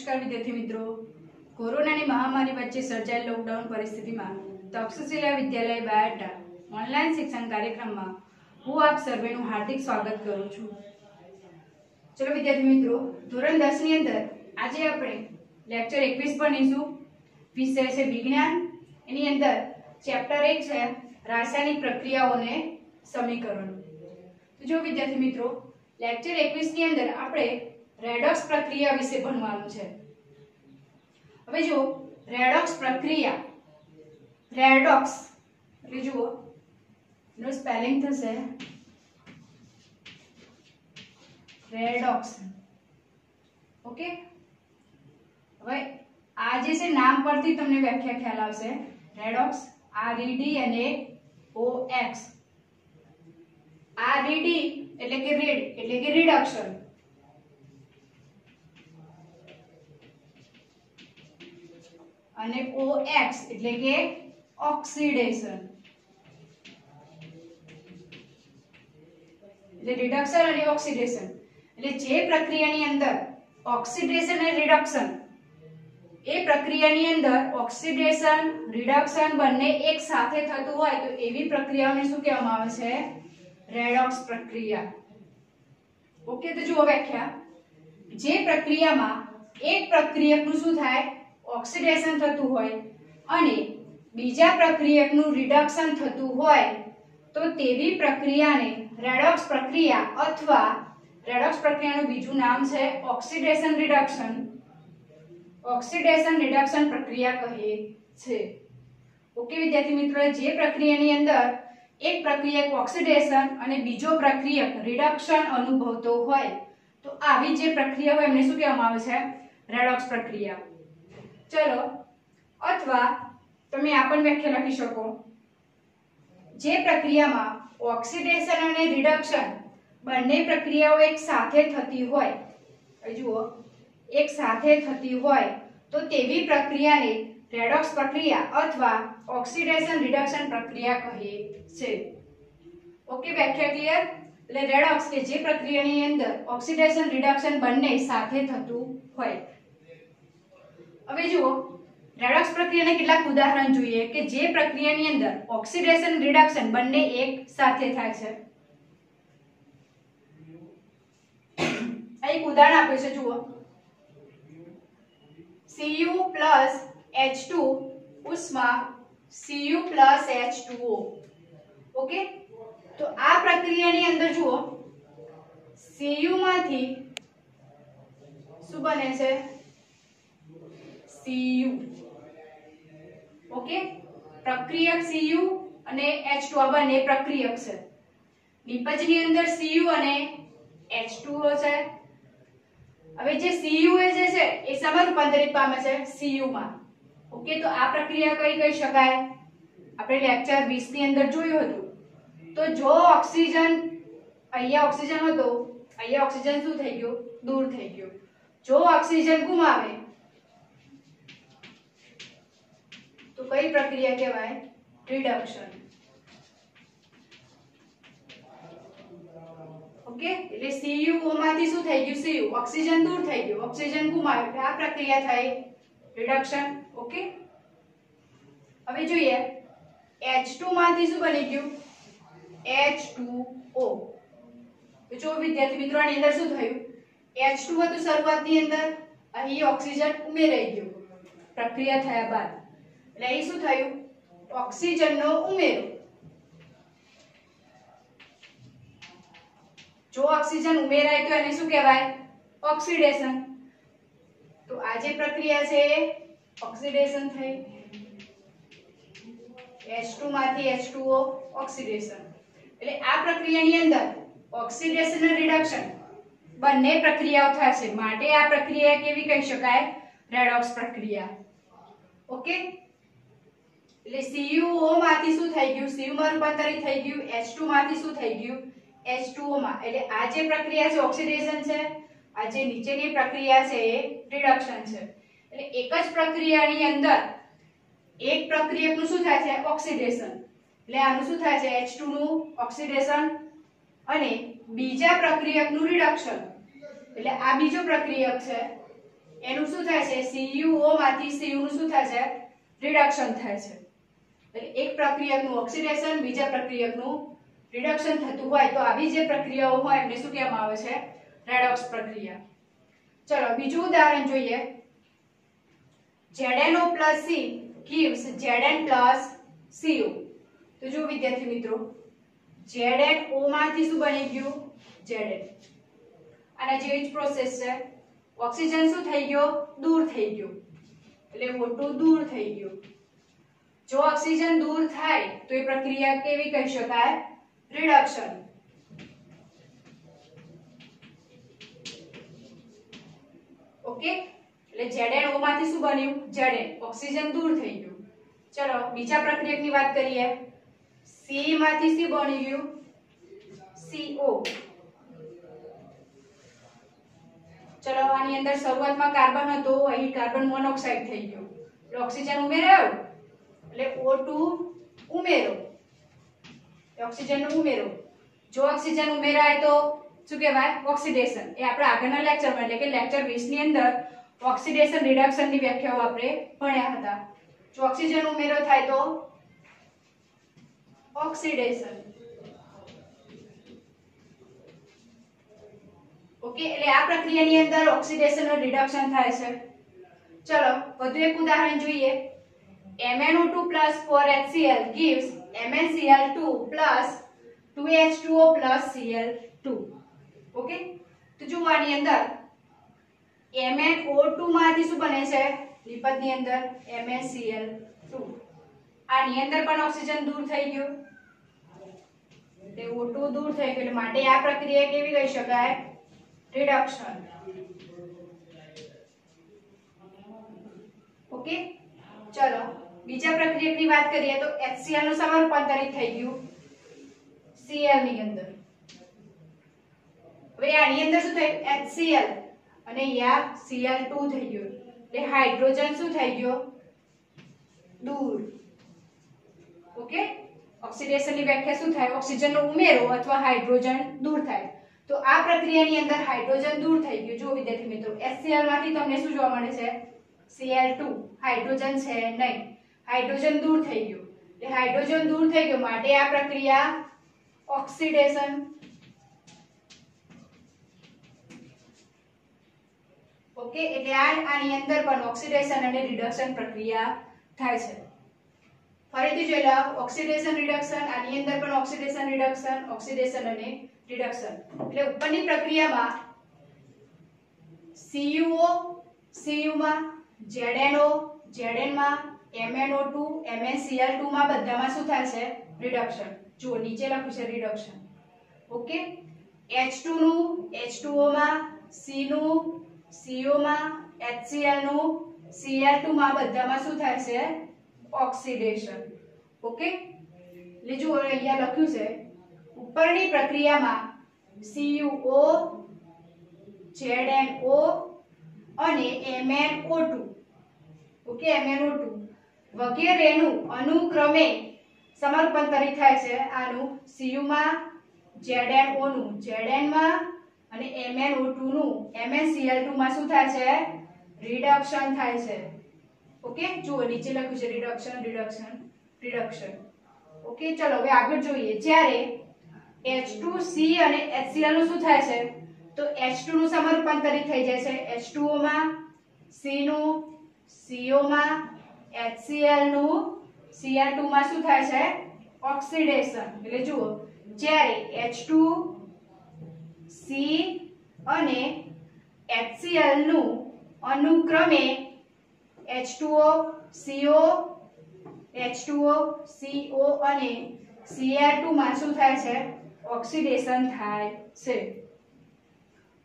નમસ્કાર વિદ્યાર્થી મિત્રો. કોરોનાની મહામારી વચ્ચે સર્જાયેલ લોકડાઉન પરિસ્થિતિમાં તક્ષશિલા વિદ્યાલય બાયટા ઓનલાઈન શિક્ષણ કાર્યક્રમમાં હું આપ સર્વેનું હાર્દિક સ્વાગત કરું છું. ચલો વિદ્યાર્થી મિત્રો, ધોરણ દસની અંદર આજે આપણે લેક્ચર એકવીસ ભણીશું. વિષય છે વિજ્ઞાન. એની અંદર ચેપ્ટર એક છે રાસાયણિક પ્રક્રિયાઓને સમીકરણ. તો જો વિદ્યાર્થી મિત્રો, લેક્ચર એકવીસની અંદર આપણે રેડોક્સ પ્રક્રિયા વિશે ભણવાનું છે. હવે જુઓ, રેડોક્સ પ્રક્રિયા. રેડોક્સ, એટલે જુઓ, એનું સ્પેલિંગ થશે રેડોક્સ. ઓકે? હવે આ જે છે નામ પરથી તમને વ્યાખ્યા ખ્યાલ આવશે. રેડોક્સ, આર ઈડી અને ઓ એક્સ. આર ઈડી એટલે કે રીડ, એટલે કે રિડક્શન અને OX એટલે કે ઓક્સિડેશન. એટલે રિડક્શન અને ઓક્સિડેશન એટલે જે પ્રક્રિયાની અંદર ઓક્સિડેશન અને રિડક્શન એ પ્રક્રિયાની અંદર ઓક્સિડેશન રિડક્શન બંને એક સાથે થતું હોય તો એવી પ્રક્રિયાઓને શું કહેવામાં આવે છે? રેડોક્સ પ્રક્રિયા. ઓકે, તો જુઓ વ્યાખ્યા. જે પ્રક્રિયામાં એક પ્રક્રિયકનું શું થાય? ઓક્સિડેશન થતું હોય અને બીજા પ્રક્રિયકનું રિડક્શન થતું હોય, તો તેવી પ્રક્રિયાને રેડોક્સ પ્રક્રિયા અથવા રેડોક્સ પ્રક્રિયાનું બીજું નામ છે ઓક્સિડેશન રિડક્શન ઓક્સિડેશન રિડક્શન પ્રક્રિયા કહે છે. ઓકે, વિદ્યાર્થી મિત્રો, જે પ્રક્રિયાની અંદર એક પ્રક્રિયક ઓક્સિડેશન અને બીજો પ્રક્રિયક રિડક્શન અનુભવતો હોય, તો આવી જે પ્રક્રિયા હોય એમને શું કહેવામાં આવે છે? રેડોક્સ પ્રક્રિયા. ચલો, અથવા તમે આ પણ વ્યાખ્યા લખી શકો. જે પ્રક્રિયામાં ઓક્સિડેશન અને રિડક્શન બંને પ્રક્રિયાઓ એક સાથે થતી હોય જુઓ, એક સાથે થતી હોય, તો તેવી પ્રક્રિયાને રેડોક્સ પ્રક્રિયા અથવા ઓક્સિડેશન રિડક્શન પ્રક્રિયા કહે છે. ઓકે, વ્યાખ્યા ક્લિયર? એટલે રેડોક્સ કે જે પ્રક્રિયાની અંદર ઓક્સિડેશન રિડક્શન બંને સાથે થતું હોય. હવે જુઓ, રેડોક્સ પ્રક્રિયાના કેટલાક ઉદાહરણ જોઈએ કે જે પ્રક્રિયાની અંદર ઓક્સિડેશન રિડક્શન બંને એક સાથે થાય છે. એક ઉદાહરણ આપ્યું છે, જુઓ. Cu H2 ઉષ્મા Cu H2O ઓકે તો આ પ્રક્રિયાની અંદર જુઓ. Cu માંથી શું બને છે? Cu okay? પ્રક્રિયક Cu અને H2 આ બંને પ્રક્રિયક છે. નિપજની અંદર Cu અને H2O છે. હવે જે Cu એ જે છે, એ શેમાં રૂપાંતરિત પામે છે Cu માં ઓકે? તો આ પ્રક્રિયા કઈ કહી શકાય? આપણે લેક્ચર 20 ની અંદર જોયું હતું. તો જો ઓક્સિજન અહીંયા ઓક્સિજન હતો, અહીંયા ઓક્સિજન શું થઈ ગયો? દૂર થઈ ગયો. જો ઓક્સિજન ગુમાવે કઈ પ્રક્રિયા કહેવાય રિડક્શન ઓકે એટલે CuO માંથી શું થઈ ગયું? Cu. ઓક્સિજન દૂર થઈ ગયું. ઓક્સિજન ગુમાવ્યો. એટલે આ પ્રક્રિયા થઈ રિડક્શન ઓકે હવે જોઈએ. H2 માંથી શું બની ગયું? H2O તો જો વિદ્યાર્થી મિત્રો, આની અંદર શું થયું? H2 હતું શરૂઆતની અંદર. અહીં ઓક્સિજન ઉમેરાઈ ગયો. પ્રક્રિયા થયા બાદ. એટલે અહીં શું થયું? ઓક્સિજનનો ઉમેરો. જો ઓક્સિજન ઉમેરાય તો એને શું કહેવાય? ઓક્સિડેશન. તો આ જે પ્રક્રિયા છે એ ઓક્સિડેશન થઈ. H2 માંથી H2O ઓક્સિડેશન. એટલે આ પ્રક્રિયાની અંદર ઓક્સિડેશન અને રિડક્શન બંને પ્રક્રિયાઓ છે. માટે આ પ્રક્રિયા કેવી કહી શકાય? રેડોક્સ પ્રક્રિયા. ઓકે એટલે CuO માંથી શું થઈ ગયું? Cu માં રૂપાંતરિત થઈ ગયું. H2 માંથી શું થઈ ગયું? H2O માં. એટલે આ જે પ્રક્રિયા છે, ઓક્સિડેશન છે, આ જે નીચેની પ્રક્રિયા છે, એ રિડક્શન છે. એટલે એક જ પ્રક્રિયાની અંદર એક પ્રક્રિયકનું શું થાય છે? ઓક્સિડેશન. એટલે આનું શું થાય છે? H2 નું ઓક્સિડેશન અને બીજા પ્રક્રિયકનું રિડક્શન. એટલે આ બીજો પ્રક્રિયક છે, એનું શું થાય છે? CuO માંથી Cu નું શું થાય છે? રિડક્શન થાય છે. એક પ્રક્રિયકનું ઓક્સિડેશન બીજા પ્રક્રિયકનું રિડક્શન થતું હોય તો આવી જે પ્રક્રિયાઓ હોય એમને શું કહેવામાં આવે છે? રેડોક્સ પ્રક્રિયા. ચલો, બીજું ઉદાહરણ જોઈએ. ZnO C gives Zn CO તો જો વિદ્યાર્થી મિત્રો ZnO માંથી શું બની ગયું? Zn. અને જેવી જ પ્રોસેસ છે ઓક્સિજન શું થઈ ગયો? દૂર થઈ ગયો. એટલે O2 દૂર થઈ ગયો. જો ઓક્સિજન દૂર થાય, તો એ પ્રક્રિયા કેવી કહી શકાય? રિડક્શન ઓકે એટલે ZnO માંથી શું બન્યું? Zn ઓક્સિજન દૂર થઈ ગયું. ચલો, બીજા પ્રક્રિયકની વાત કરીએ. C માંથી શું બની ગયું CO ચલો, આની અંદર શરૂઆતમાં કાર્બન હતો, અહીં કાર્બન મોનોક્સાઇડ થઈ ગયો. એટલે ઓક્સિજન ઉમેરાયો? એટલે O2 ઉમેરો. ઓક્સિજન નો ઉમેરો. જો ઓક્સિજન ઉમેરાય તો શું કહેવાય? ઓક્સિડેશન એ આપણે આગળના લેક્ચરમાં એટલે કે લેક્ચર 20 ની અંદર ઓક્સિડેશન રિડક્શનની વ્યાખ્યાઓ આપણે ભણ્યા હતા. જો ઓક્સિજન ઉમેરો થાય તો ઓક્સિડેશન ઓકે એટલે આ પ્રક્રિયાની અંદર ઓક્સિડેશન રિડક્શન થાય છે. ચલો, વધુ એક ઉદાહરણ જોઈએ. MnO2 4HCl gives MnCl2 2H2O Cl2 okay તો જો આની અંદર MnO2 માંથી શું બને છે? લિપીડની અંદર MnCl2 આની અંદર પણ ઓક્સિજન દૂર થઈ ગયો. તે O2 દૂર થઈ ગયો. એટલે માટે આ પ્રક્રિયા કેવી કહી શકાય? રિડક્શન ઓકે ચલો બીજા પ્રક્રિયકની વાત કરીએ તો HCl નું સમરૂપાંતરિત થઈ ગયું. Cl ની અંદર. હવે આની અંદર શું થયું? HCl અને અહીંયા Cl2 થઈ ગયો. એટલે હાઇડ્રોજન શું થઈ ગયો? દૂર. ઓકે? ઓક્સિડેશનની વ્યાખ્યા શું થાય? ઓક્સિજનનો ઉમેરો અથવા હાઇડ્રોજન દૂર થાય. તો આ પ્રક્રિયાની અંદર હાઇડ્રોજન દૂર થઈ ગયું. જો વિદ્યાર્થી મિત્રો HCl માંથી તમને શું જોવા મળે છે? Cl2 હાઇડ્રોજન છે? નહીં. હાઇડ્રોજન દૂર થઈ ગયું. એટલે હાઇડ્રોજન દૂર થઈ ગયું માટે આ પ્રક્રિયા ઓક્સિડેશન. ઓકે એટલે આ આની અંદર પણ ઓક્સિડેશન અને રિડક્શન પ્રક્રિયા થાય છે. ફરીથી જોઈ લો, ઓક્સિડેશન, રિડક્શન, આની અંદર પણ ઓક્સિડેશન, રિડક્શન, ઓક્સિડેશન અને રિડક્શન. એટલે ઉપરની પ્રક્રિયામાં CuO Cu માં, ZnO Zn MnO2 MnCl2 માં બધામાં શું થાય છે? રિડક્શન જો નીચે લખ્યું છે રિડક્શન ઓકે H2 નું H2O માં, C નું CO માં HCl નું Cl2 માં બધામાં શું થાય છે? ઓક્સિડેશન ઓકે એટલે જો અહીંયા લખ્યું છે, ઉપરની પ્રક્રિયામાં CuO ZnO અને MnO2 ઓકે MnO2 વગેરેનું અનુક્રમે સમર્પણ તરી થાય છે. આનું સીયુમાં માં ZnO નું Zn માં અને MnO2 નું MnCl2 માં શું થાય છે? રિડક્શન થાય છે. ઓકે? જુઓ, નીચે લખ્યું છે રિડક્શન રિડક્શન રિડક્શન. ઓકે, ચલો, હવે આગળ જોઈએ. જ્યારે H2C અને HCl નું શું થાય છે? તો H2 નું સમરૂપાંતરિત થઈ જાય છે. H2O માં C નું CO માં HCl નું Cr2 માં શું થાય છે? ઓક્સિડેશન એટલે જુઓ, જ્યારે H2 C અને HCl નું અનુક્રમે H2O CO H2O CO અને Cr2 માં શું થાય છે? ઓક્સિડેશન થાય છે.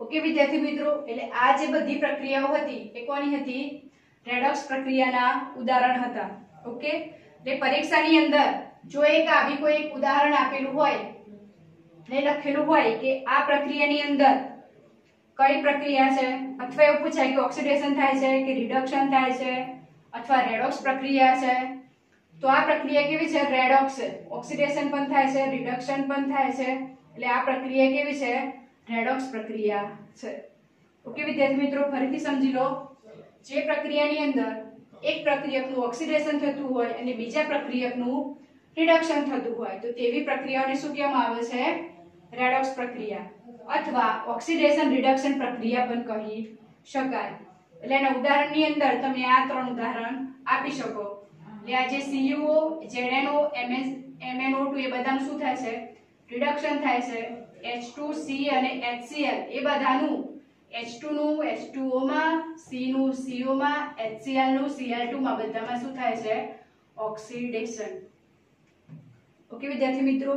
ઓકે વિદ્યાર્થી મિત્રો, એટલે આ જે બધી પ્રક્રિયાઓ હતી, એ કોની હતી? રેડોક્સ પ્રક્રિયાના ઉદાહરણ હતા. ઓકે એટલે પરીક્ષાની અંદર જો એક આવી કોઈ એક ઉદાહરણ આપેલું હોય, ને લખેલું હોય કે આ પ્રક્રિયાની અંદર કઈ પ્રક્રિયા છે, અથવા એવું પૂછાય કે ઓક્સિડેશન થાય છે, કે રિડક્શન થાય છે, અથવા રેડોક્સ પ્રક્રિયા છે, તો આ પ્રક્રિયા કેવી છે? રેડોક્સ ઓક્સિડેશન પણ થાય છે, રિડક્શન પણ થાય છે, એટલે આ પ્રક્રિયા કેવી છે? રેડોક્સ પ્રક્રિયા છે. ઓકે વિદ્યાર્થી મિત્રો, ફરીથી સમજી લો. જે પ્રક્રિયાની અંદર એક પ્રક્રિયકનું ઓક્સિડેશન થતું હોય અને બીજા પ્રક્રિયકનું રિડક્શન થતું હોય, તો તેવી પ્રક્રિયાઓને શું કહેવામાં આવે છે? રેડોક્સ પ્રક્રિયા અથવા ઓક્સિડેશન રિડક્શન પ્રક્રિયા પણ કહી શકાય. એટલે એના ઉદાહરણની અંદર તમે આ ત્રણ ઉદાહરણ આપી શકો. એટલે આ જે સીયુઓ જેડેનો એમએસ એમએનઓ ટુ એ બધાનું શું થાય છે? રિડક્શન થાય છે. H2C અને HCl એ બધાનું H2 નું H2O માં C નું CO માં HCl નું Cl2 માં બધામાં શું થાય છે? ઓક્સિડેશન ઓકે વિદ્યાર્થી મિત્રો?